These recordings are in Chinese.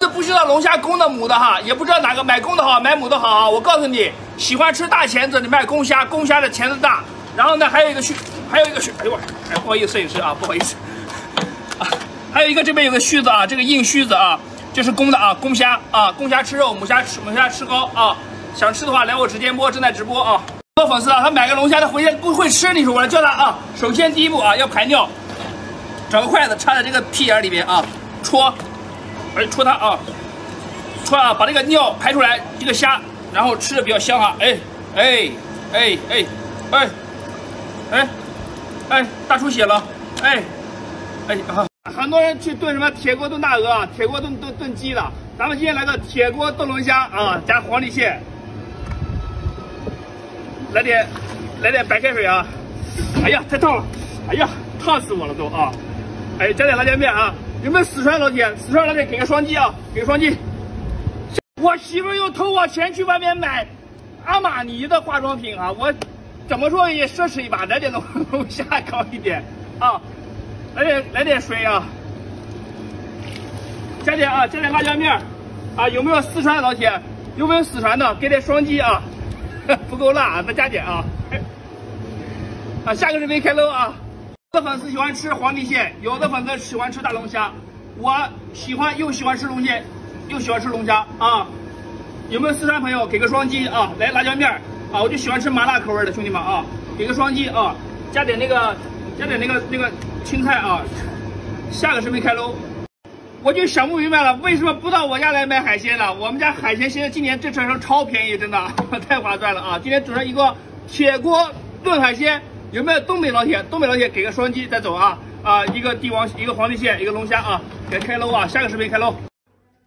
这不知道龙虾公的母的哈，也不知道哪个买公的好，买母的好啊。我告诉你，喜欢吃大钳子，你买公虾，公虾的钳子大。然后呢，还有一个须，还有一个须，哎呦我，哎，不好意思，摄影师啊，不好意思。啊，还有一个这边有个须子啊，这个硬须子啊，这是公的啊，公虾啊，公虾吃肉，母虾吃母虾吃膏啊。想吃的话来我直接摸，正在直播啊。多粉丝啊，他买个龙虾，他回去不会吃，你说我来教他啊。首先第一步啊，要排尿，找个筷子插在这个屁眼里边啊，戳。哎，戳它啊，戳啊，把这个尿排出来，这个虾，然后吃的比较香啊，哎，哎，哎，哎，哎，哎，哎，大出血了，哎，哎啊，很多人去炖什么铁锅炖大鹅啊，铁锅炖炖炖鸡的，咱们今天来个铁锅炖龙虾啊，加黄梨蟹，来点，来点白开水啊，哎呀，太烫了，哎呀，烫死我了都啊，哎，加点辣椒面啊。有没有四川老铁？四川老铁给个双击啊！给个双击。我媳妇又偷我钱去外面买阿玛尼的化妆品啊！我怎么说也奢侈一把，来点龙虾高一点啊！来点来点水啊！加点啊，加点辣椒面啊！有没有四川老铁？有没有四川的？给点双击啊！不够辣啊，再加点啊！啊，下个视频开喽啊！有的粉丝喜欢吃黄帝蟹，有的粉丝喜欢吃大龙虾。我喜欢又喜欢吃龙蟹，又喜欢吃龙虾啊！有没有四川朋友给个双击啊？来辣椒面啊！我就喜欢吃麻辣口味的兄弟们啊！给个双击啊！加点那个，加点那个那个青菜啊！下个视频开喽！我就想不明白了，为什么不到我家来买海鲜呢？我们家海鲜现在今年这车上超便宜，真的 太划算了啊！今天煮上一个铁锅炖海鲜。有没有东北老铁？东北老铁给个双击再走啊啊！一个帝王，一个皇帝蟹，一个龙虾啊！给开搂啊！下个视频开搂！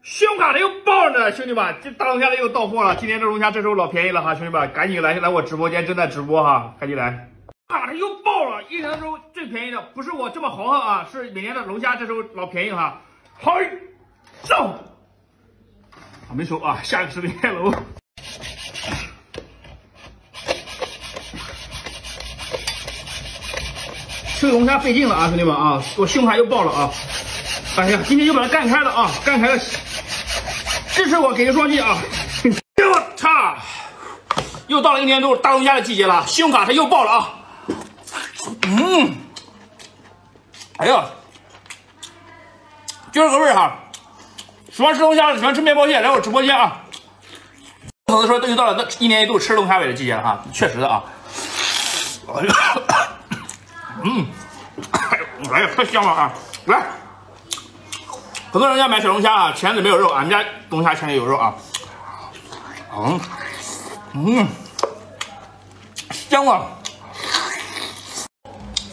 信用卡的又爆了，兄弟们，这大龙虾的又到货了。今天这龙虾这时候老便宜了哈，兄弟们赶紧来来我直播间，正在直播哈，赶紧来！卡的又爆了，一年的时候最便宜的，不是我这么豪横啊，是每年的龙虾这时候老便宜哈。嗨，上！没收啊，下个视频开喽！吃龙虾费劲了啊，兄弟们啊，我信用卡又爆了啊！哎呀，今天又把它干开了啊，干开了！支持我，给个双击啊！我操！又到了一年度大龙虾的季节了，信用卡它又爆了啊！嗯，哎呀，就这个味儿哈！喜欢吃龙虾的，喜欢吃面包蟹，来我直播间啊！有的说又到了一年一度吃龙虾尾的季节了哈，确实的啊！哎呀！嗯，哎呀，太香了啊！来，很多人家买小龙虾啊，钳子没有肉，俺们家龙虾钳子有肉啊。嗯，嗯，香啊！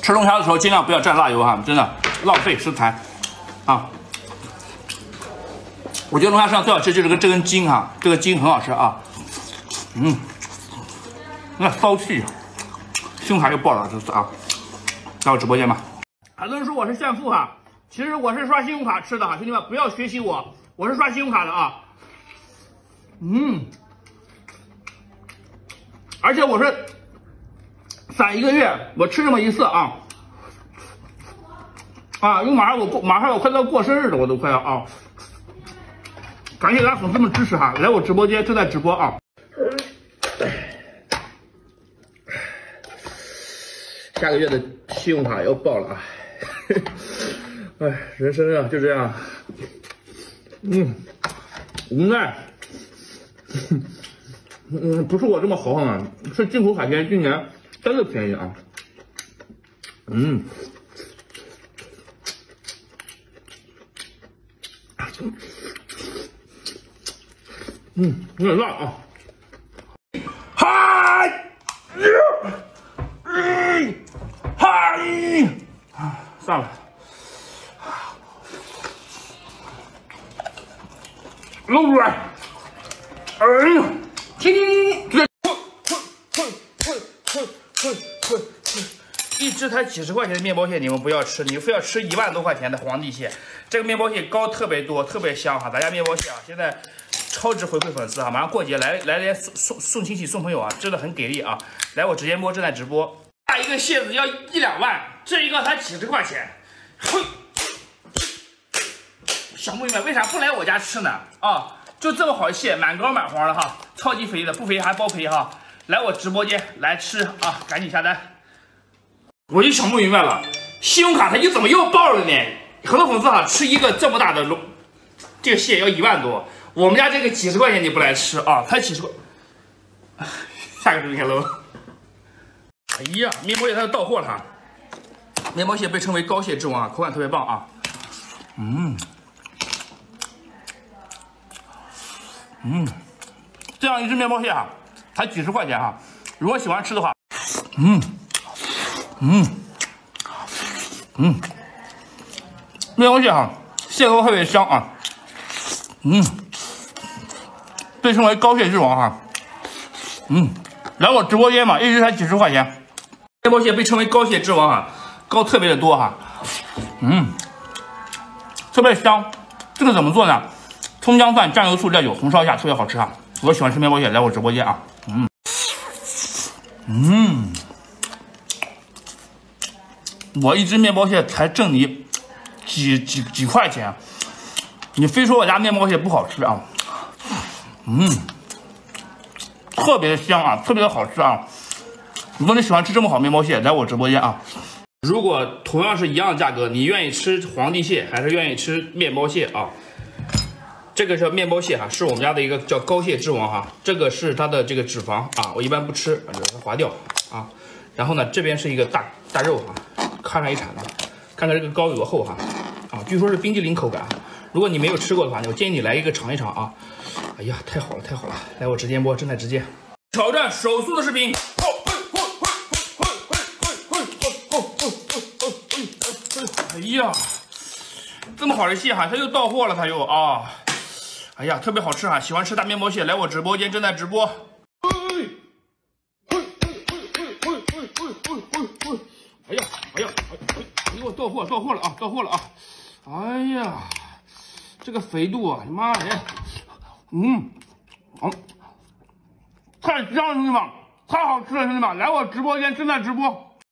吃龙虾的时候尽量不要蘸辣油哈，真的浪费食材啊。我觉得龙虾身上最好吃就是个这根筋哈，这个筋很好吃啊。嗯，那骚气，信用卡又爆了这次啊！到我直播间吧。很多人说我是炫富哈，其实我是刷信用卡吃的哈，兄弟们不要学习我，我是刷信用卡的啊。嗯，而且我是攒一个月，我吃这么一次啊啊，因为马上我过，马上我快到过生日了，我都快要啊。感谢咱粉丝们支持哈，来我直播间正在直播啊。下个月的信用卡要爆了啊！哎，人生啊就这样，嗯，无奈，嗯，不是我这么豪横啊，是进口海鲜今年真的便宜啊，嗯，嗯，有点辣啊。算了，露出来！哎呦，停停停停！混混混混混混混！一只才几十块钱的面包蟹，你们不要吃，你非要吃一万多块钱的皇帝蟹。这个面包蟹膏特别多，特别香哈！咱家面包蟹啊，现在超值回馈粉丝啊！马上过节来来来送送送亲戚送朋友啊，真的很给力啊！来我直播间正在直播，一个蟹子要一两万，这一个才几十块钱。嘿，想不明白为啥不来我家吃呢？啊，就这么好的蟹，满膏满黄的哈，超级肥的，不肥还包赔哈。来我直播间来吃啊，赶紧下单。我就想不明白了，信用卡它又怎么又爆了呢？很多粉丝哈吃一个这么大的龙，这个蟹要一万多，我们家这个几十块钱你不来吃啊？才几十块，下个视频开喽。哎呀，面包蟹它要到货了哈。面包蟹被称为膏蟹之王啊，口感特别棒啊。嗯，嗯，这样一只面包蟹啊，才几十块钱哈。如果喜欢吃的话，嗯，嗯，嗯，面包蟹哈，蟹头特别香啊。嗯，被称为膏蟹之王哈。嗯，来我直播间嘛，一只才几十块钱。面包蟹被称为膏蟹之王啊。膏特别的多哈，嗯，特别香。这个怎么做呢？葱姜蒜酱油醋料酒红烧一下，特别好吃啊！我喜欢吃面包蟹，来我直播间啊，嗯，嗯，我一只面包蟹才挣你几几几块钱，你非说我家面包蟹不好吃啊？嗯，特别香啊，特别的好吃啊！如果你喜欢吃这么好面包蟹，来我直播间啊。如果同样是一样的价格，你愿意吃皇帝蟹还是愿意吃面包蟹啊？这个是面包蟹哈，是我们家的一个叫膏蟹之王哈。这个是它的这个脂肪啊，我一般不吃，把它划掉啊。然后呢，这边是一个大大肉哈，咔上一铲子，看看这个膏有多厚哈啊，据说是冰激凌口感。如果你没有吃过的话，我建议你来一个尝一尝啊。哎呀，太好了太好了，来我直播间正在直接挑战手速的视频。哎呀，这么好的蟹哈，它又到货了，它又啊，哎呀，特别好吃哈！喜欢吃大面包蟹，来我直播间正在直播。哎呀，哎呀，哎，给我到货，到货了啊，到货了啊！哎呀，这个肥度啊，你妈的，嗯，好，太香了，兄弟们，太好吃了，兄弟们，来我直播间正在直播。